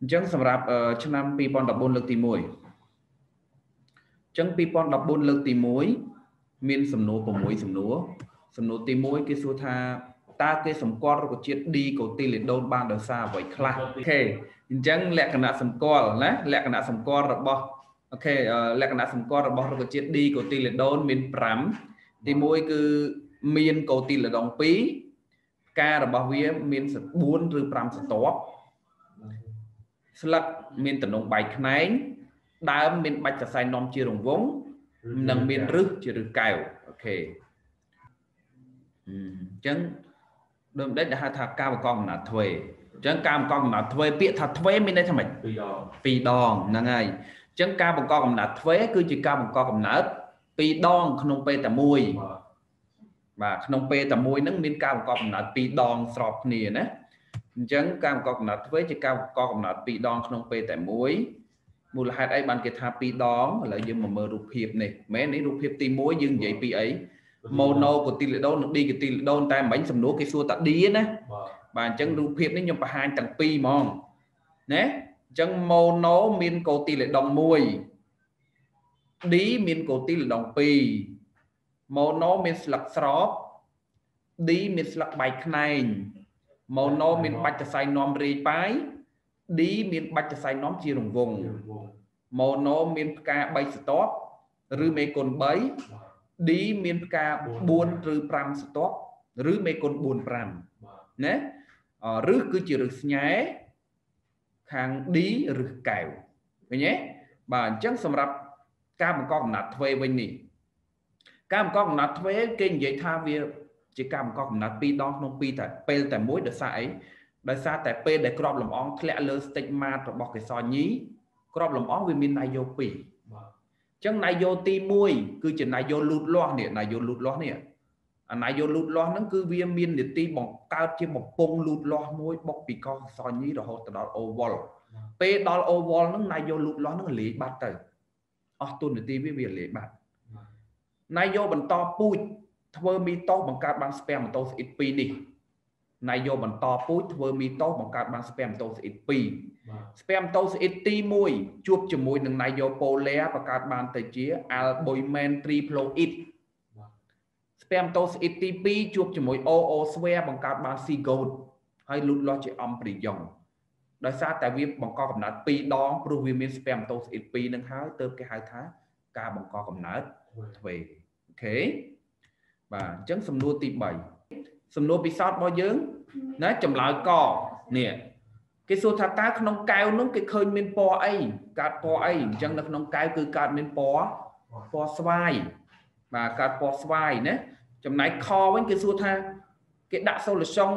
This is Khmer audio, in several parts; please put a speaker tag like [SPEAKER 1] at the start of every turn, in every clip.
[SPEAKER 1] អញ្ចឹងសម្រាប់ឆ្នាំ2014លើកទី1អញ្ចឹង2014លើកទី1មានសំណួរ6សំណួរសំណួរទី1គេសួរថាតើគេសម្គាល់រុក្ខជាតិ D កូទីលេដូនបានដោយសារអ្វីខ្លះអូខេអញ្ចឹងលក្ខណៈសម្គាល់ណាលក្ខណៈសម្គាល់របស់អូខេលក្ខណៈសម្គាល់របស់រុក្ខជាតិ D កូទីលេដូនមាន5ទី1គឺមានកូទីលេដូន2ផ្ការបស់វាមាន4ឬ5ស្ទាប់ ស្លឹកមានតំណងបែកខ្នែងដើមមានបាច់សរសៃនំជារង្វង់និងមានរឹសជារឹសកែវអូខេអញ្ចឹងដូចម្ដេចដែលហៅថាការបង្កកំណត់ទ្វេអញ្ចឹងការបង្កកំណត់ទ្វេពាក្យថាទ្វេមានន័យថាម៉េច
[SPEAKER 2] ពីរដង
[SPEAKER 1] ពីរដងហ្នឹងហើយអញ្ចឹងការបង្កកំណត់ទ្វេគឺជាការបង្កកំណត់ពីរដងក្នុងពេលតែមួយបាទក្នុងពេលតែមួយហ្នឹងមានការបង្កកំណត់ពីរដងស្របគ្នាណា អញ្ចឹងការបង្កកំណត់ទ្វេជាការបង្កកំណត់ពីរដងក្នុងពេលតែមួយមូលហេតុអីបានគេថាពីរដងឥឡូវយើងមកមើលរូបភាពនេះមែននេះរូបភាពទី1យើងនិយាយពីអី monocotylidone និង diketylidone តែមិញសំណួរគេសួរតា D ណាបាទអញ្ចឹងរូបភាពនេះខ្ញុំបង្ហាញទាំងពីរហ្មងណាអញ្ចឹង mono មានកូទីលេដុង1 D មានកូទីលេដុង2 mono មានស្លឹកស្រោប D មានស្លឹកបែកខ្នែង mono មានបាច់សរសៃនាំរាយប៉ាយ D មានបាច់សរសៃនាំជារង្វង់ mono មានផ្កា3ស្ទាប់ឬមេគុណ3 D មានផ្កា4ឬ5ស្ទាប់ឬមេគុណ4 5ណាឬគឺជារឹសស្ញែខាង D ឬកែវឃើញទេបាទអញ្ចឹងសម្រាប់ការបង្កកំណត់ទ្វេវិញនេះការបង្កកំណត់ទ្វេគេនិយាយថាវា ជាការបង្កកំណត់ពីរដងក្នុងពីរតែពេលតែមួយដោយសារអីដោយសារតែពេលដែលក្របលំអងធ្លាក់លើ stigmat របស់កេសរញីក្របលំអងវាមានណៃយោ2ចឹងណាយោទី1គឺជាណាយោលូតលាស់នេះណាយោលូតលាស់នេះអាណាយោលូតលាស់ហ្នឹងគឺវាមាននីតិបង្កើតជាបំពង់លូតលាស់មួយបុកពីកោសសញីរហូតដល់អូវលពេលដល់អូវលហ្នឹងណាយោលូតលាស់ហ្នឹងលាយបាត់ទៅអស់ទុននីតិវាវាលាយបាត់ណាយោបន្តពូជ ធ្វើមីតូសបង្កើតបានស្ពែម៉ូតូស្អ៊ីត2នេះណាយោបន្តពូជធ្វើមីតូសបង្កើតបានស្ពែម៉ូតូស្អ៊ីត2ស្ពែមតូសអ៊ីតទី1ជួបជាមួយនឹងណៃយ៉ូប៉ូឡែបង្កើតបានទៅជា albumin triploid ស្ពែមតូសអ៊ីតទី2ជួបជាមួយ OO ស្វែបង្កើតបាន zygote ហើយលូតលាស់ជាអំព្រីយ៉ុងដោយសារតែវាបង្កកំណើត2ដងព្រោះវាមានស្ពែមតូសអ៊ីត2នឹងហើយទើបគេហៅថាការបង្កកំណើតទ្វេអូខេ បាទអញ្ចឹងសំណួរទី3សំណួរពិសោធន៍របស់យើងណាចម្លើយកនេះគេសួរថាតើក្នុងកែវនោះគេឃើញមានពណ៌អីកើតពណ៌អីអញ្ចឹងនៅក្នុងកែវគឺកើតមានពណ៌ពណ៌ស្វាយបាទកើតពណ៌ស្វាយណាចំណែកខវិញគេសួរថាគេដាក់សូលូស្យុង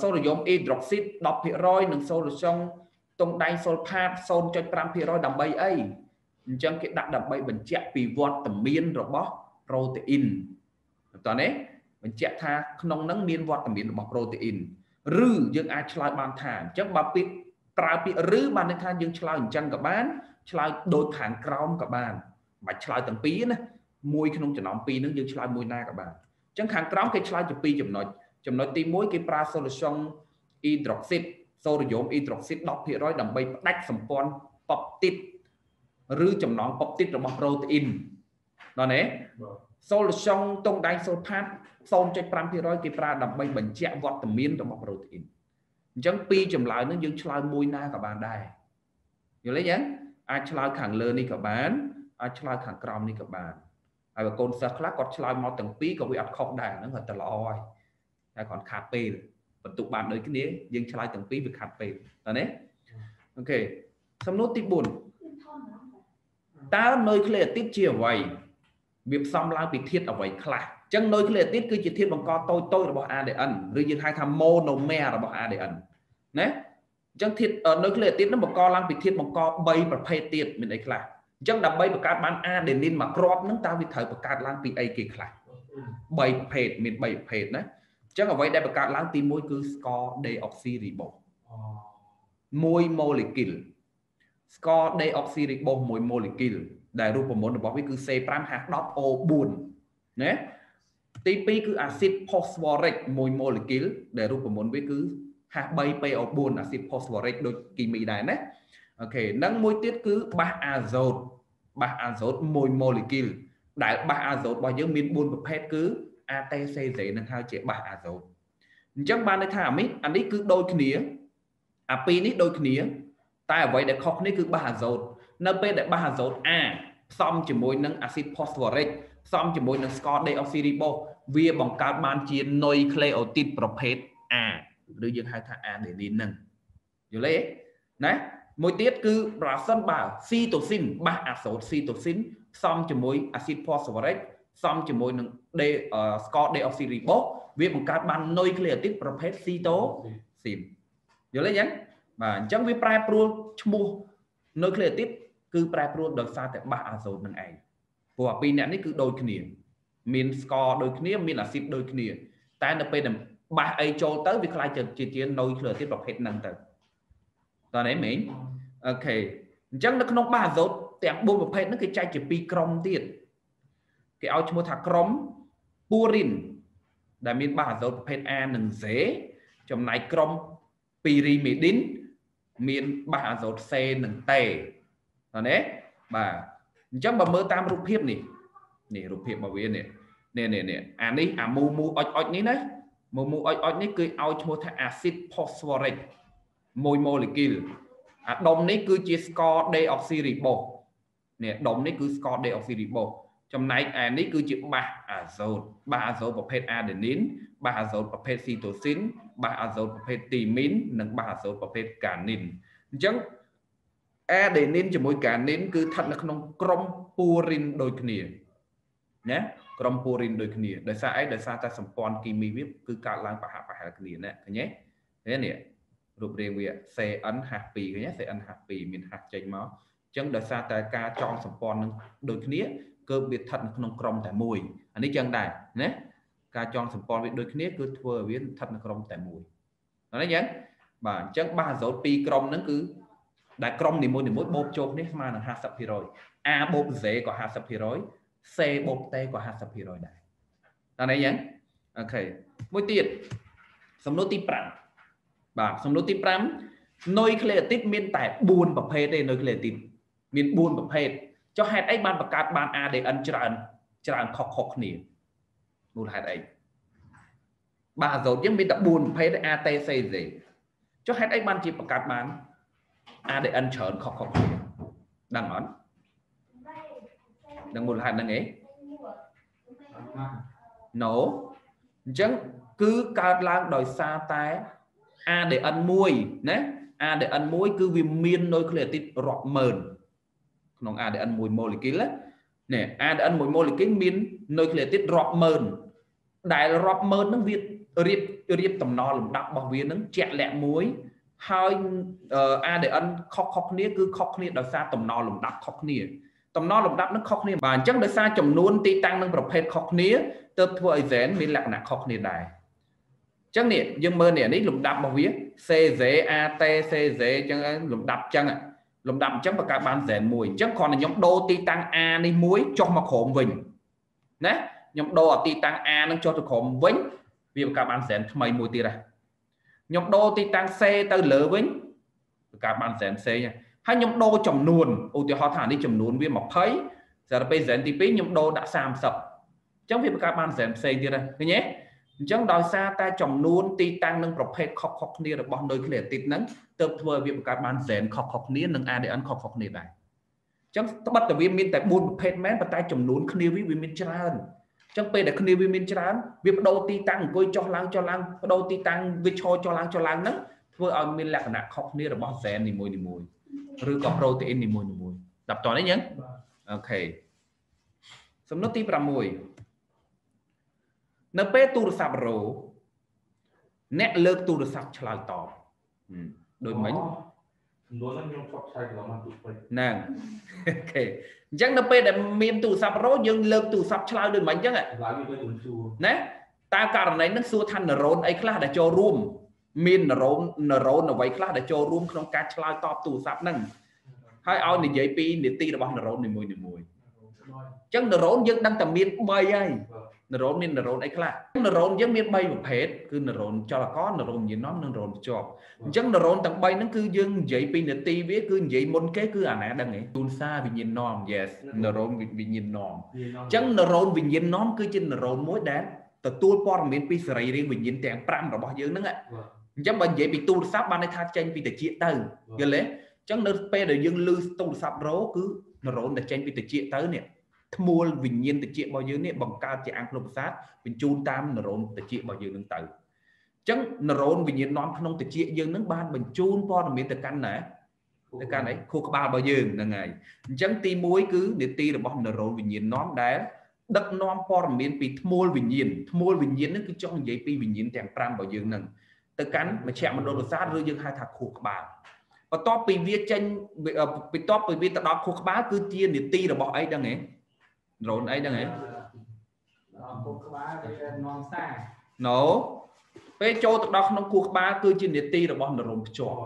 [SPEAKER 1] សូរ៉ូយ៉ូមអ៊ីដ្រុកស៊ីត10%និងសូលូស្យុងតុងដែងសូលផាត0.5%ដើម្បីអីអញ្ចឹងគេដាក់ដើម្បីបញ្ជាក់ពីវត្តមានរបស់ប្រូតេអ៊ីន តើនេះបញ្ជាក់ថាក្នុងនឹងមានវត្តមានរបស់ប្រូតេអ៊ីនឬយើងអាចឆ្លើយបានថាអញ្ចឹងបើពាក្យប្រើពាក្យឬបានន័យថាយើងឆ្លើយអញ្ចឹងក៏បានឆ្លើយដូចខាងក្រោមក៏បានមិនបាច់ឆ្លើយទាំងពីរណាមួយក្នុងចំណោមពីរហ្នឹងយើងឆ្លើយមួយណាក៏បានអញ្ចឹងខាងក្រោមគេឆ្លើយជាពីរចំណុចចំណុចទី1គេប្រើ solution hydroxide សូរ៉ូយ៉ូម hydroxide 10%ដើម្បីផ្ដាច់សម្ព័ន្ធប៉បទីតឬចំណងប៉បទីតរបស់ប្រូតេអ៊ីន ដល់ទេ solution តុងដែង sulfate 0.5%គេប្រើដើម្បីបញ្ជាក់វត្តមានរបស់ប្រូតេអ៊ីនអញ្ចឹងពីរចម្លើយនឹងយើងឆ្លើយមួយណាក៏បានដែរយល់ទេយ៉ាងអាចឆ្លើយខាងលើនេះក៏បានអាចឆ្លើយខាងក្រោមនេះក៏បានហើយបើកូនសិស្សខ្លះគាត់ឆ្លើយមកទាំងពីរក៏វាអត់ខុសដែរហ្នឹងគាត់ទៅល្អហើយតែគាត់ខាត់ពេលបន្ទុកបានដូចគ្នាយើងឆ្លើយទាំងពីរវាខាត់ពេលតើណាអូខេសំណួរទី4តើនុយក្លេអ៊ីតជាអ្វី វាផ្សំឡើងពីធាតុអ្វីខ្លះចឹងនុយក្លេអ៊ីតគឺជាធាតុបង្កតូចតូចរបស់ ADN ឬយើងហៅថា monomer របស់ ADN ណាអញ្ចឹងធាតុនុយក្លេអ៊ីតនឹងបង្កឡើងពីធាតុបង្ក3ប្រភេទទៀតមានអីខ្លះអញ្ចឹងដើម្បីបង្កើតបាន adenine មួយគ្រាប់ហ្នឹងតើវាត្រូវបង្កើតឡើងពីអីគេខ្លះ3ប្រភេទមាន3ប្រភេទណាអញ្ចឹងអ្វីដែលបង្កើតឡើងទី1គឺស្ករ deoxyribose 1 molecule ស្ករ deoxyribose 1 molecule ដែលរូបមន្តរបស់វាគឺ C5H10O4 ណាទី2គឺអាស៊ីត phosphoric 1 molecule ដែលរូបមន្តវាគឺ H3PO4 អាស៊ីត phosphoric ដូចគីមីដែរណាអូខេនឹងមួយទៀតគឺបាសអាហ្សូតបាសអាហ្សូតមួយម៉ូលេគុលដែលបាសអាហ្សូតរបស់យើងមាន4ប្រភេទគឺ ATCZ នឹងហៅជាបាសអាហ្សូតអញ្ចឹងបានន័យថាអានេះអានេះគឺដូចគ្នាអាពីរនេះដូចគ្នា តែអ្វីដែលខុសគ្នាគឺបាសអាហ្សូតនៅពេលដែលបាសអាហ្សូត A ផ្សំជាមួយនឹងអាស៊ីត phosphoric ផ្សំជាមួយនឹង score deoxyribose វាបង្កើតបានជា nucleotide ប្រភេទ A ឬយើងហៅថា adenine នឹងយល់ទេណាមួយទៀតគឺប្រសិនបើស៊ីតូស៊ីនបាសអាសូតស៊ីតូស៊ីនផ្សំជាមួយអាស៊ីត phosphoric ផ្សំជាមួយនឹង score deoxyribose វាបង្កើតបាន nucleotide ប្រភេទស៊ីតូស៊ីនយល់ទេយ៉ាង បាទអញ្ចឹងវាប្រែប្រួលឈ្មោះ nucleotide គឺប្រែប្រួលដោយសារតែបាសអាសូតនឹងឯងព្រោះអាពីរអ្នកនេះគឺដូចគ្នា មាន score ដូចគ្នាមានអាស៊ីតដូចគ្នា តែនៅពេលដែលបាសអីចូលទៅវាខ្លាចជាជានៅក្លឺទៀតប្រភេទហ្នឹងទៅតើនេះមែនអូខេអញ្ចឹងនៅក្នុងបាសអាសូតទាំង4ប្រភេទហ្នឹងគេចែកជា2ក្រុមទៀតគេឲ្យឈ្មោះថាក្រុមពូរីនដែលមានបាសអាសូតប្រភេទ A និង Z ចំណែកក្រុមពីរីមេឌីន មានបាសអាសូត C និង T តើណាបាទអញ្ចឹងបើមើលតាមរូបភាពនេះនេះរូបភាពរបស់វានេះនេះនេះអានេះអាមូមូអុចអុចនេះណាមូមូអុចអុចនេះគឺឲ្យឈ្មោះថា acid phosphoric មួយម៉ូលេគុលអាដុំនេះគឺជា score deoxyribose នេះដុំនេះគឺ score deoxyribose ចំណែកឯនេះគឺជាបាសអាសូតបាសអាសូតប្រភេទ adenine បាសអាសូតប្រភេទ cytosine បាសអាសូតប្រភេទ thymine និងបាសអាសូតប្រភេទ guanine អញ្ចឹង adenine ជាមួយ guanine គឺស្ថិតនៅក្នុងក្រុម purine ដូចគ្នាណាក្រុម purine ដូចគ្នាដោយសារអីដោយសារតែសម្ព័ន្ធគីមីវាគឺកើតឡើងប្រហាក់ប្រហែលគ្នាណាឃើញទេនេះរូបរាងវា CN-H2 ឃើញទេ CN-H2 មាន H ចេញមកអញ្ចឹងដោយសារតែការចងសម្ព័ន្ធនឹងដូចគ្នាគឺវាស្ថិតនៅក្នុងក្រុមតែមួយអានេះចឹងដែរណា ការចងសម្ព័ន្ធវាដូចគ្នាគឺធ្វើឲ្យវាស្ថិតនៅក្រុមតែមួយហ្នឹងអញ្ចឹងបាទអញ្ចឹងបាសអាសូត2ក្រុមហ្នឹងគឺដែលក្រុមនីមួយៗបូកចូលគ្នាស្មើនឹង50% A បូក Z ក៏50% C បូក T ក៏50%ដែរដល់នេះអញ្ចឹងអូខេមួយទៀតសំណួរទី5បាទសំណួរទី5 nucleotide មានតែ4ប្រភេទទេ nucleotide មាន4ប្រភេទចុះហេតុអីបានបង្កើតបាន ADN ច្រើនច្រើនខុសខុសគ្នា មូលហេតុអីបាទអាសូតយើងមានតែ4ប្រភេទ ATCZ ចុះហេតុអីបានជាបង្កើតបាន ADN ច្រើនខុសខុសគ្នាដឹងអត់ដឹងមូលហេតុហ្នឹងឯង No អញ្ចឹងគឺកើតឡើងដោយសារតែ ADN មួយណា ADN មួយគឺវាមាននុយក្លេអូទីតរាប់ម៉ឺនក្នុង ADN មួយម៉ូលេគុលនេះ ADN មួយម៉ូលេគុលមាននុយក្លេអូទីតរាប់ម៉ឺន ដែលរាប់ម៉ឺនហ្នឹងវារៀបរៀបតំណលំដាប់របស់វានឹងជាក់លាក់មួយហើយ ADN ខុសខុសគ្នាគឺខុសគ្នាដោយសារតំណលំដាប់ខុសគ្នាតំណលំដាប់នឹងខុសគ្នាបាទអញ្ចឹងដោយសារចំនួនទីតាំងនិងប្រភេទខុសគ្នាទើបធ្វើឲ្យ zen មានលក្ខណៈខុសគ្នាដែរអញ្ចឹងនេះយើងមើលនេះនេះលំដាប់របស់វា CZ AT CZ អញ្ចឹងលំដាប់អញ្ចឹងលំដាប់អញ្ចឹងបង្កើតបាន zen មួយអញ្ចឹងគ្រាន់តែខ្ញុំដូរទីតាំង A នេះមួយចុះមកក្រោមវិញណា ខ្ញុំដូរឲ្យទីតាំង A នឹងចុះទៅក្រោមវិញវាបង្កើតបាន zen ថ្មីមួយទៀតហ่ะខ្ញុំដូរទីតាំង C ទៅលើវិញបង្កើតបាន zen ផ្សេងហ្នឹងហើយខ្ញុំដូរចំនួនឧទាហរណ៍ថានេះចំនួនវា20សារពេល zen ទី2ខ្ញុំដូរដាក់30អញ្ចឹងវាបង្កើតបាន zen ផ្សេងទៀតហ្នឹងឃើញទេអញ្ចឹងដោយសារតែចំនួនទីតាំងនិងប្រភេទខុសៗគ្នារបស់ nucleotide ហ្នឹងទើបធ្វើឲ្យវាបង្កើតបាន zen ខុសៗគ្នានិង ADN ខុសៗគ្នាដែរអញ្ចឹងត្បិតតែវាមានតែ4ប្រភេទមែនប៉ុន្តែចំនួនគ្នាវាវាមានច្រើនអញ្ចឹងពេលដែលគ្នាវាមានច្រើនវាបដូរទីតាំងអង្គុយចុះឡើងចុះឡើងបដូរទីតាំងវាឈរចុះឡើងចុះឡើងហ្នឹងធ្វើឲ្យមានលក្ខណៈខុសគ្នារបស់ zen នីមួយៗឬក៏ប្រូតេអ៊ីននីមួយមួយដល់តនេះញ៉ឹង OK សំណួរទី6នៅពេលទូរស័ព្ទរោអ្នកលើកទូរស័ព្ទឆ្លើយតបដូចមិញ
[SPEAKER 2] សំណួរហ្នឹងខ្ញុំឈប់ឆ្លើយកន្លងមកទូពេញ
[SPEAKER 1] ហ្នឹង OK អញ្ចឹងនៅពេលដែលមានទូរស័ព្ទរោយើងលើកទូរស័ព្ទឆ្លើយដូចមិញអញ្ចឹង
[SPEAKER 2] ឆ្លើយវាទៅសួរ
[SPEAKER 1] ណាតើករណីហ្នឹងសួរថាណឺរ៉ូនអីខ្លះដែលចូលរួមមាននរោននរោនអ្វីខ្លះដែលចូលរួមក្នុងការឆ្លើយតបទូរស័ព្ទហ្នឹងហើយឲ្យនិយាយពីនីតិរបស់នរោននីមួយនីមួយអញ្ចឹងនរោនយើងដឹងតែមាន3ហើយ ណឺរ៉ូនមានណឺរ៉ូនអីខ្លះណឺរ៉ូនយើងមាន3ប្រភេទគឺណឺរ៉ូនចលករណឺរ៉ូនញៀននាំនិងណឺរ៉ូនភ្ជាប់អញ្ចឹងណឺរ៉ូនទាំង3ហ្នឹងគឺយើងនិយាយពីនាទីវាគឺនិយាយមុនគេគឺអាណាដឹងទេទូនសារវិញ្ញាណនាំ yes ណឺរ៉ូនវិញ្ញាណនាំអញ្ចឹងណឺរ៉ូនវិញ្ញាណនាំគឺជាណឺរ៉ូនមួយដែលទទួលព័ត៌មានពីសរីរាង្គវិញ្ញាណទាំង5របស់យើងហ្នឹងអញ្ចឹងបើនិយាយពីទូរស័ព្ទបានន័យថាចេញពីតិចទៅយល់ទេអញ្ចឹងនៅពេលដែលយើងលឺទូរស័ព្ទរោគឺណឺរ៉ូនដែលចេញពីតិចទៅនេះ ធ្មួលវិញ្ញាណតិចរបស់យើងនេះបង្កើតជាអង្គប្រសាទបញ្ជូនតាមនរោនតិចរបស់យើងនឹងទៅអញ្ចឹងនរោនវិញ្ញាណនាំក្នុងតិចយើងនឹងបានបញ្ជូនព័ត៌មានទៅកាន់ណាទៅកាន់អីខួរក្បាលរបស់យើងហ្នឹងហើយអញ្ចឹងទី1គឺនេតិរបស់នរោនវិញ្ញាណនាំដែលដឹកនាំព័ត៌មានពីធ្មួលវិញ្ញាណធ្មួលវិញ្ញាណហ្នឹងគឺចង់និយាយពីវិញ្ញាណទាំង5របស់យើងហ្នឹងទៅកាន់មជ្ឈមណ្ឌលប្រសាទឬយើងហៅថាខួរក្បាលបន្ទាប់ពីវាចេញបន្ទាប់ពីវាទៅដល់ខួរក្បាលគឺជានីតិរបស់អីដឹងទេ ដ្រូនអីហ្នឹងហ៎
[SPEAKER 3] ដល់គូក្បាលទៅនាំសារ
[SPEAKER 1] No ពេលចូលទៅដល់ក្នុងគូក្បាលគឺជានេតិរបស់នរោមភ្ជាប់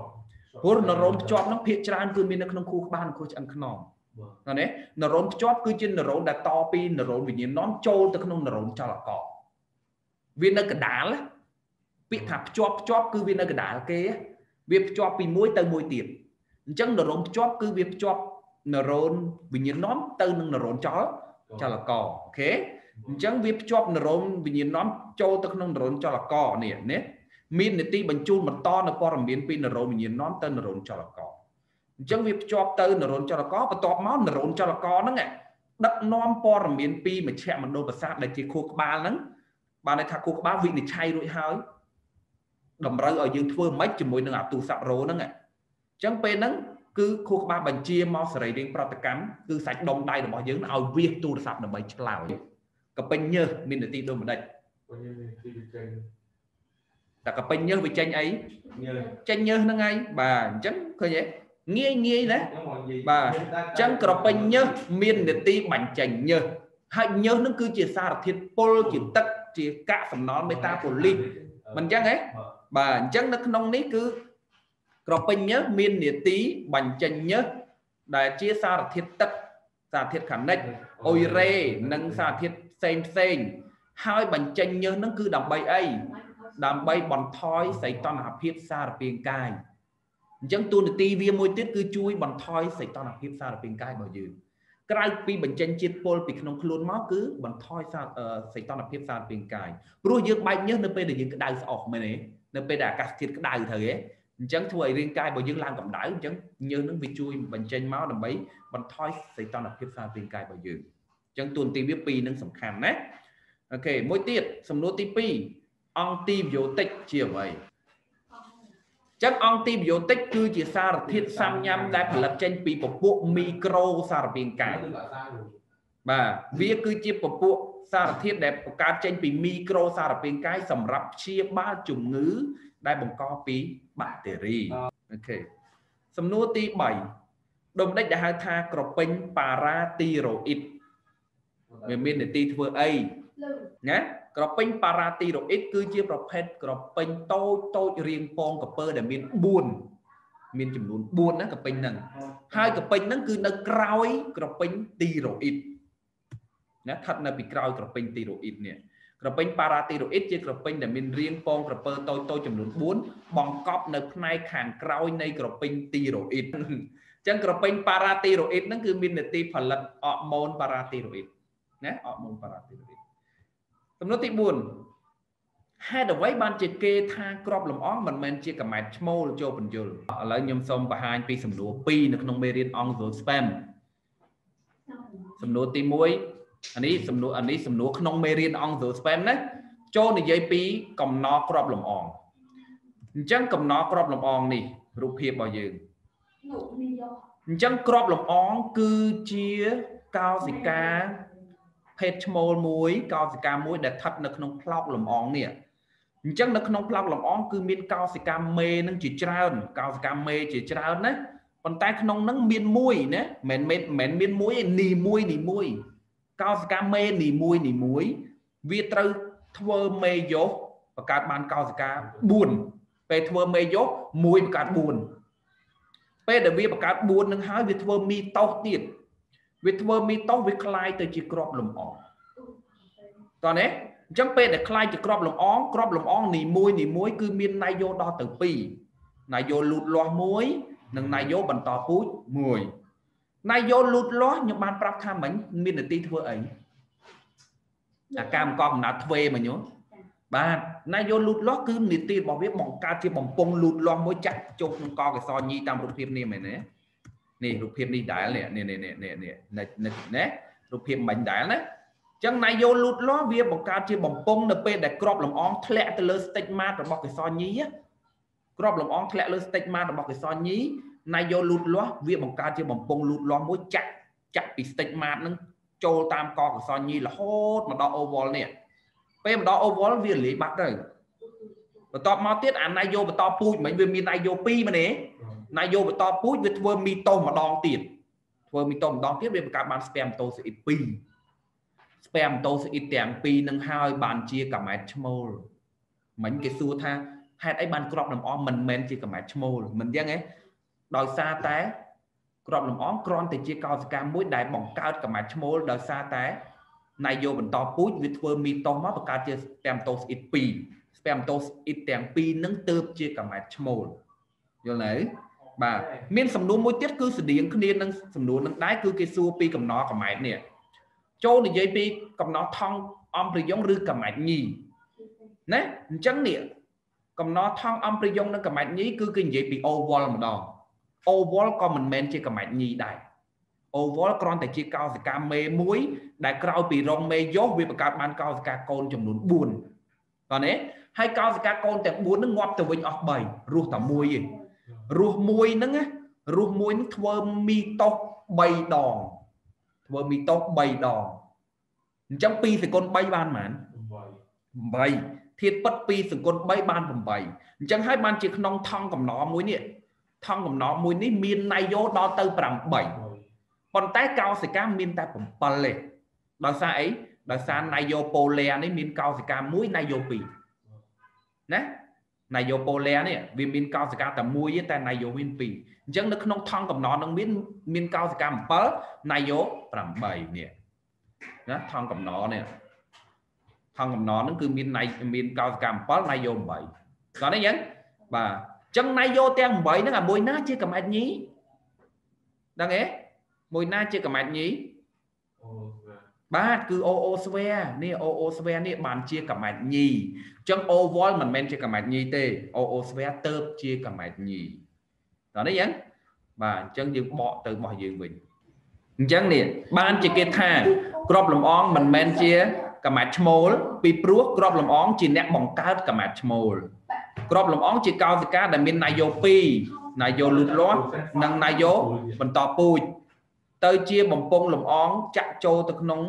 [SPEAKER 1] ព្រោះនរោមភ្ជាប់ហ្នឹងភាគច្រើនគឺមាននៅក្នុងគូក្បាលនិងគូឆ្អឹងខ្នងណានេះនរោមភ្ជាប់គឺជានរោមដែលតពីនរោមវិញ្ញាណនាំចូលទៅក្នុងនរោមចលករវានៅកដាលពាក្យថាភ្ជាប់ភ្ជាប់គឺវានៅកដាលគេវាភ្ជាប់ពីមួយទៅមួយទៀតអញ្ចឹងនរោមភ្ជាប់គឺវាភ្ជាប់នរោមវិញ្ញាណនាំទៅនឹងនរោមចល ចលករអូខេអញ្ចឹងវាភ្ជាប់នរោមវិញ្ញាណនាំចូលទៅក្នុងនរោមចលករនេះនេះមាននីតិបញ្ជូនបន្តនៅព័ត៌មានពីនរោមវិញ្ញាណនាំទៅនរោមចលករអញ្ចឹងវាភ្ជាប់ទៅនរោមចលករបន្ទាប់មកនរោមចលករហ្នឹងដឹកនាំព័ត៌មានពីមជ្ឈមណ្ឌលប្រសាទដែលជាខួរក្បាលហ្នឹងបានន័យថាខួរក្បាលវិនិច្ឆ័យរួចហើយតម្រូវឲ្យយើងធ្វើម៉េចជាមួយនឹងអាទូរស័ព្ទរោហ្នឹងអញ្ចឹងពេលហ្នឹង គឺខួរក្បាលបញ្ជាមកសរីរាង្គប្រតិកម្មគឺសាច់ដុំដៃរបស់យើងឲ្យវាសទូរស័ព្ទដើម្បីឆ្លើយកពេញញើសមាននទីដូចម្ដេចតែកពេញញើសវាចេញអីចេញញើសហ្នឹងហើយបាទអញ្ចឹងឃើញទេងាយងាយណាបាទអញ្ចឹងក្រពេញញើសមាននទីបញ្ចេញញើសហើយញើសហ្នឹងគឺជាសារធាតុពុលជាទឹកជាកាកសំណល់មេតាប៉ូលីសមិនអញ្ចឹងហ៎បាទអញ្ចឹងនៅក្នុងនេះគឺ ក្រពេញញើសមាននាទីបញ្ចេញញើសដែលជាសារធាតុទឹកសារធាតុខានិចអ៊ុយរ៉េនិងសារធាតុផ្សេងផ្សេងហើយបញ្ចេញញើសហ្នឹងគឺដើម្បីអីដើម្បីបន្ថយសីតុណ្ហភាពសារពាង្គកាយអញ្ចឹងទូនាទីវាមួយទៀតគឺជួយបន្ថយសីតុណ្ហភាពសារពាង្គកាយរបស់យើងក្រៅពីបញ្ចេញជាតិពុលពីក្នុងខ្លួនមកគឺបន្ថយសីតុណ្ហភាពសារពាង្គកាយព្រោះយើងបែកញើសនៅពេលដែលយើងក្តៅស្អុះមែនទេនៅពេលដែលអាកាសធាតុក្តៅត្រូវទេ អញ្ចឹងធ្វើឲ្យរាងកាយរបស់យើងឡើងកម្ដៅអញ្ចឹងញើសនឹងវាជួយបញ្ចេញមកដើម្បីបន្ថយសីតុណ្ហភាពសាររាងកាយរបស់យើងអញ្ចឹងទួនាទីវាពីរនឹងសំខាន់ណាអូខេមួយទៀតសំណួរទី2អង់ទីប៊ីយោទិកជាអ្វីចឹងអង់ទីប៊ីយោទិកគឺជាសារធាតុសាំញ៉ាំដែលផលិតចេញពីពពួកមីក្រូសារពាង្គកាយបាទវាគឺជាពពួកសារធាតុដែលបង្កើតចេញពីមីក្រូសារពាង្គកាយសម្រាប់ព្យាបាលជំងឺ ដែលបង្កពីបាក់តេរីអូខេសំណួរទី3ដូចម្ដេចដែលហៅថាក្រពេញប៉ារ៉ាទីរ៉ូអ៊ីតវាមាននីតិធ្វើអីណាក្រពេញប៉ារ៉ាទីរ៉ូអ៊ីតគឺជាប្រភេទក្រពេញតូចតូចរាងពងក្រពើដែលមាន4មានចំនួន4ណាក្រពេញហ្នឹងហើយក្រពេញហ្នឹងគឺនៅក្រោយក្រពេញទីរ៉ូអ៊ីតណាស្ថិតនៅពីក្រោយក្រពេញទីរ៉ូអ៊ីតនេះ ក្រពេញប៉ារ៉ាទីរ៉ូអ៊ីតជាក្រពេញដែលមានរាងពងក្រពើតូចតូចចំនួន4បង្កប់នៅផ្នែកខាងក្រោយនៃក្រពេញទីរ៉ូអ៊ីតអញ្ចឹងក្រពេញប៉ារ៉ាទីរ៉ូអ៊ីតហ្នឹងគឺមាននទីផលិតអរម៉ូនប៉ារ៉ាទីរ៉ូអ៊ីតណាអរម៉ូនប៉ារ៉ាទីរ៉ូអ៊ីតសំណួរទី4ហេតុអ្វីបានជាគេថាក្របលំអងមិនមែនជាកម៉ែតឈ្មោលចូលបញ្យលឥឡូវខ្ញុំសូមបង្ហាញពីសំណួរ2នៅក្នុងមេរៀនអង្គ Zone Spam សំណួរទី1 អានេះសំណួរអានេះសំណួរក្នុងមេរៀនអង្គ Zero Spam ណាចូលនិយាយពីកំណរក្របលំអងអញ្ចឹងកំណរក្របលំអងនេះរូបភាពរបស់យើងអញ្ចឹងក្របលំអងគឺជាកោសិកាភេទឈ្មោលមួយកោសិកាមួយដែលស្ថិតនៅក្នុងផ្លោកលំអងនេះអញ្ចឹងនៅក្នុងផ្លោកលំអងគឺមានកោសិកាមេនឹងជាច្រើន កោសិកាមេជាច្រើនណាប៉ុន្តែក្នុងហ្នឹងមានមួយណាមិនមែនមិនមានមួយនីមួយនីមួយ កោសិកាមេនីមួយនីមួយវាត្រូវធ្វើមេយោបង្កើតបានកោសិកា4ពេលធ្វើមេយោ1បង្កើត4ពេលដែលវាបង្កើត4នឹងហើយវាធ្វើមីតោសទៀតវាធ្វើមីតោសវាคล้ายទៅជាក្របលំអ តោះណាអញ្ចឹងពេលដែលខ្លាយជាក្របលំអងក្របលំអងនីមួយនីមួយគឺមានណាយោដល់ទៅ2ណាយោលូតលាស់មួយនិងណាយោបន្តពូជ មួយណាយោលូតលាស់ខ្ញុំបានប្រាប់ថាមិញមាននទីធ្វើអីអាការបង្កកំណត់ទ្វេមកញោមបាទណាយោលូតលាស់គឺនីតិរបស់វាបង្កើតជាបំពង់លូតលាស់មួយចាក់ចូលក្នុងកកសញីតាមរូបភាពនេះមែនទេនេះរូបភាពនេះដែលនេះនេះនេះនេះនេះនេះណារូបភាពមិញដែលណាចឹងណាយោលូតលាស់វាបង្កើតជាបំពង់នៅពេលដែលក្របលំអងធ្លាក់ទៅលើ stigmat របស់កេសរញីក្របលំអងធ្លាក់លើ stigmat របស់កេសរញី ណាយោលូតលាស់វាបង្កើតជាបំពង់លូតលាស់មួយចាក់ចាក់ពី stigmat ហ្នឹងចូលតាមកកេសរញីរហូតមកដល់ oval នេះពេលមកដល់ oval វាលាយបាត់ទៅបន្ទាប់មកទៀតអាណាយោបន្តពូជមិញវាមានណាយោ2មែនទេណាយោបន្តពូជវាធ្វើមីតូម្ដងទៀតធ្វើមីតូម្ដងទៀតវាបង្កើតបាន spermatozoid 2ស្ពែមតូសអ៊ីតទាំងពីរនឹងហើយបានជាកាម៉ែតឈ្មោលមិញគេសួរថាហេតុអីបានក្របលំអងមិនមែនជាកាម៉ែតឈ្មោលមិនអញ្ចឹងទេ ដោយសារតែក្របលំអងគ្រាន់តែជាកោសិកាមួយដែលបង្កើតកាម៉ែតឈ្មោលដោយសារតែណាយយកបន្តពូជវាធ្វើមីតូសមកបង្កើតជាស្ពែមតូសអ៊ីត2ស្ពែមតូសអ៊ីតទាំងពីរនឹងទៅជាកាម៉ែតឈ្មោលយល់ទេបាទមានសំណួរមួយទៀតគឺស្តៀងគ្នានឹងសំណួរនឹងដែរគឺគេសួរពីកំណរកាម៉ែតនេះចូលនិយាយពីកំណត់ថងអំប្រយងឬកម៉ាច់ញីណាអញ្ចឹងនេះកំណត់ថងអំប្រយងនិងកម៉ាច់ញីគឺគេនិយាយពី oval ម្ដង oval ក៏មិនមែនជាកម៉ាច់ញីដែរ oval គ្រាន់តែជាកោសិកាមេមួយដែលក្រោយពីរងមេយោវាបង្កើតបានកោសិកាកូនចំនួន4តោះនេះហើយកោសិកាកូនទាំង4ហ្នឹងងាប់ទៅវិញអស់3រស់តែមួយឯងរស់មួយហ្នឹងរស់មួយហ្នឹងធ្វើមីតុស3ដងធ្វើមីតូស3ដងអញ្ចឹង2សង្គុណ3បានប៉ុន្មាន8ធាតពិត2សង្គុណ3បាន8អញ្ចឹងហើយបានជាក្នុងថង់កំណរមួយនេះ ថង់កំណរមួយនេះមានណៃយោដល់ទៅ8ប៉ុន្តែកោសិកាមានតែ7ទេដោយសារអីដោយសារណៃយោប៉ូលែនេះមានកោសិកាមួយណៃយោ2ណាណៃយោប៉ូលែនេះវាមានកោសិកាតែមួយទេតែណៃយោមាន2អញ្ចឹងនៅក្នុងថង់កំណត់នឹងមានមានកោសិកម្ម7ណាយោ8នេះណាថង់កំណត់នេះថង់កំណត់នឹងគឺមានណៃមានកោសិកម្ម7ណាយោ8គាត់នេះអញ្ចឹងបាទអញ្ចឹងណាយោទាំង8ហ្នឹងអាមួយណាជាកំអាច់ញីដឹងទេមួយណាជាកំអាច់ញីបាទគឺអូអូស្វែនេះអូអូស្វែនេះបានជាកំអាច់ញីអញ្ចឹងអូវលមិនមែនជាកំអាច់ញីទេអូអូស្វែទៅជាកំអាច់ញីដល់នេះយ៉ាងបាទអញ្ចឹងយើងបកទៅរបស់យើងវិញអញ្ចឹងនេះបានជាគេថាក្របលំអងមិនមែនជាកម្មាត់ឈ្មោលពីព្រោះក្របលំអងជាអ្នកបង្កើតកម្មាត់ឈ្មោល ក្របលំអងជាកោសិកាដែលមានណាយោ2ណាយោលូតលាស់និងណាយោបន្តពូជទៅជាបំពង់លំអងចាក់ចូលទៅក្នុង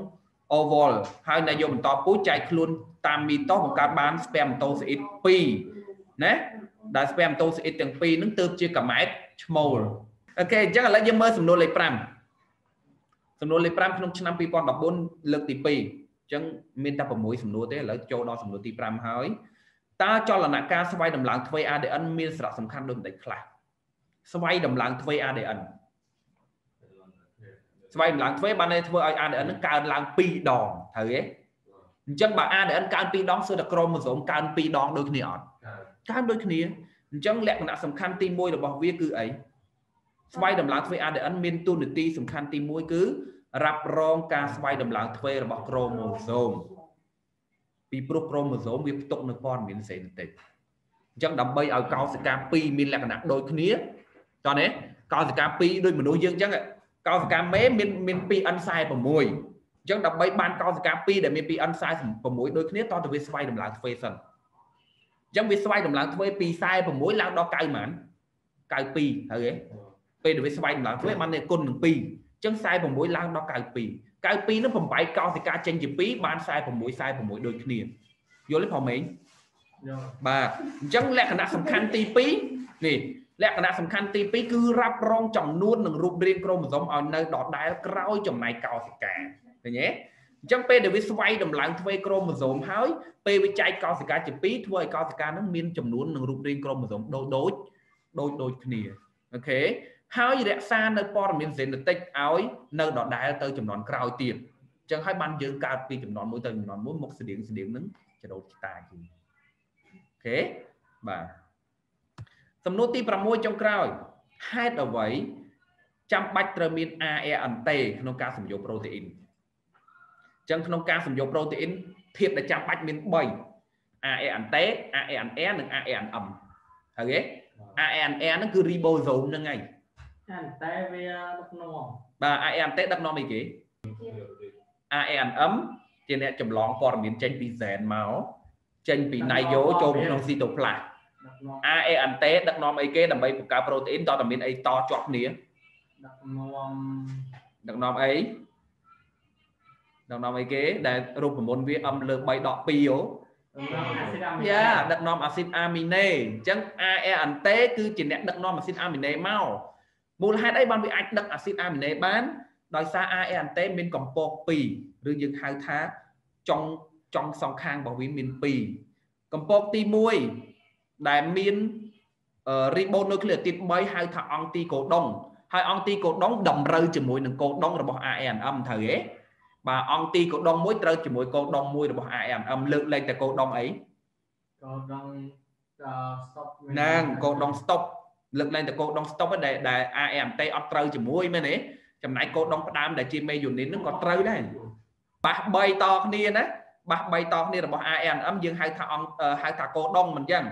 [SPEAKER 1] oval ហើយណាយោបន្តពូជចែកខ្លួនតាមមីតូបង្កើតបាន spermatozoid 2ណាដែល spermatozoid ទាំងពីរហ្នឹងទើបជាកាម៉ែតឈ្មោលអូខេអញ្ចឹងឥឡូវយើងមើលសំណួរលេខ5សំណួរលេខ5ក្នុងឆ្នាំ2014លើកទី2អញ្ចឹងមានតែ6សំណួរទេឥឡូវចូលដល់សំណួរទី5ហើយ តើចលនាការស្វ័យតម្លើងទ្វេ ADN មានសារៈសំខាន់ដូចម្តេចខ្លះស្វ័យតម្លើងទ្វេ ADN ស្វ័យតម្លើងទ្វេបានធ្វើឲ្យ ADN នឹងកើនឡើង2ដងត្រូវទេអញ្ចឹងបើ ADN កើន2ដងគឺតែក្រូម៉ូសូមកើន2ដងដូចគ្នាអត់កើនដូចគ្នាអញ្ចឹងលក្ខណៈសំខាន់ទី1របស់វាគឺអីស្វ័យតម្លើងទ្វេ ADN មានតួនាទីសំខាន់ទី1គឺរ៉ាប់រងការស្វ័យតម្លើងទ្វេរបស់ក្រូម៉ូសូម ពីព្រោះក្រូម៉ូសូមវាផ្ទុកនៅព័ត៌មានសេនតិចអញ្ចឹងដើម្បីឲ្យកោសិកា2មានលក្ខណៈដូចគ្នាតោះនេះកោសិកា2ដូចមនុស្សយើងអញ្ចឹងកោសិកាមេមានមាន 2N46 អញ្ចឹងដើម្បីបានកោសិកា2ដែលមាន 2N46 ដូចគ្នាតោះទៅវាស្វ័យតម្លើងទ្វេសិនអញ្ចឹងវាស្វ័យតម្លើងធ្វើពី46ឡើងដល់9ម៉ាន92ហើយទេពេលដែលវាស្វ័យតម្លើងធ្វើបានគុណនឹង2អញ្ចឹង46ឡើងដល់92 92នឹង8កោសិកាចេញជា2បាន46 46ដូចគ្នាយល់ទេផងមេងបាទអញ្ចឹងលក្ខណៈសំខាន់ទី2នេះលក្ខណៈសំខាន់ទី2គឺរ៉ាប់រងចំនួននិងរូបរាងក្រូម៉ូសូមឲ្យនៅដដែលក្រោយចំណែកកោសិកាឃើញទេអញ្ចឹងពេលដែលវាស្វ័យតម្លើងទ្វេក្រូម៉ូសូមហើយពេលវាចែកកោសិកាជាពីរធ្វើឲ្យកោសិកានឹងមានចំនួននិងរូបរាងក្រូម៉ូសូមដូចដូចដូចដូចគ្នាអូខេ ហើយរក្សានៅព័ត៌មាន genetic ឲ្យនៅដដែលទៅចំនួនក្រោយទៀតអចឹងហើយបានយើងកើតពីចំនួនមួយទៅចំនួនមួយមុខស្តៀងស្តៀងហ្នឹងចរោតតាជាអូខេបាទសំណួរទី6ចុងក្រោយហេតុអ្វីចាំបាច់ត្រូវមាន AR អន្តេក្នុងការសំយោគប្រូតេអ៊ីនចឹងក្នុងការសំយោគប្រូតេអ៊ីនធាតុដែលចាំបាច់មាន3 AR អន្តេ ARNR និង ARNM ហើយទេ ARNR ហ្នឹងគឺ ribosome ហ្នឹងហើ យ
[SPEAKER 3] ចាតែវាដឹកនាំ
[SPEAKER 1] បាទ AR អន្តេដឹកនាំអីគេ ARNM ជាអ្នកចម្លងព័ត៌មានចេញពី zen មកចេញពី nayo ចូលមកក្នុង cytoplasm
[SPEAKER 3] ដឹកនាំ
[SPEAKER 1] AR អន្តេដឹកនាំអីគេដើម្បីបង្កើតប្រូតេអ៊ីនតើតើមានអីតជាប់គ្នា
[SPEAKER 3] ដឹកនាំ
[SPEAKER 1] ដឹកនាំអីដឹកនាំអីគេដែលរូបមន្តវា M លើ3ដក2អូ
[SPEAKER 3] ដឹកនាំអាស៊ីដអាមី
[SPEAKER 1] យ៉ាដឹកនាំអាស៊ីតអាមីណេអញ្ចឹង AR អន្តេគឺជាអ្នកដឹកនាំអាស៊ីតអាមីណេមក មូលហេតុអីបានវាអាចដឹកអាស៊ីតអាមីណេបានដោយសារ AR អន្តេមានកម្ពស់2ឬយើងហៅថាចុងចុងសងខាងរបស់វាមាន2កម្ពស់ទី1ដែលមាន ribonucleotide 3ហៅថាអង្គទីកូដុងហើយអង្គទីកូដុងតម្រូវជាមួយនឹងកូដុងរបស់ ARNM ត្រូវទេបាទអង្គទីកូដុងមួយត្រូវជាមួយកូដុងមួយរបស់ ARNM លើកលែងតែកូដុងអី
[SPEAKER 3] កោដងអឺ stop
[SPEAKER 1] ហ្នឹងកូដុង stop លើកលែងតែកូដុង stop ហ្នឹងដែលដែល AMT អត់ត្រូវជាមួយមែនទេចំណែកកូដុងផ្ដើមដែលជា meionin ហ្នឹងក៏ត្រូវដែរបាស3តគ្នាណាបាស3តគ្នារបស់ ANM យើងហៅថាអង្គអឺហៅថាកូដុងមិនអញ្ចឹង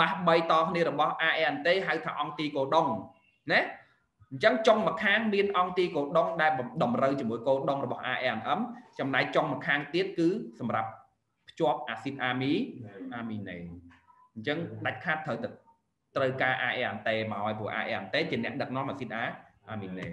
[SPEAKER 2] បាទ
[SPEAKER 1] បាស3តគ្នារបស់ ANT ហៅថាអង្គទីកូដុងណាអញ្ចឹងចុងម្ខាងមានអង្គទីកូដុងដែលតម្រូវជាមួយកូដុងរបស់ ANM ចំណែកចុងម្ខាងទៀតគឺសម្រាប់ភ្ជាប់អាស៊ីតអាមីអាមីណេអញ្ចឹងដាច់ខាតត្រូវតែ ត្រូវការ AR អន្តេមកឲ្យព្រោះ AR អន្តេជាអ្នកដឹកនាំអាស៊ីតអាអាមីណេ